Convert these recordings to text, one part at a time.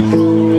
Oh, yeah.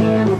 Yeah. you.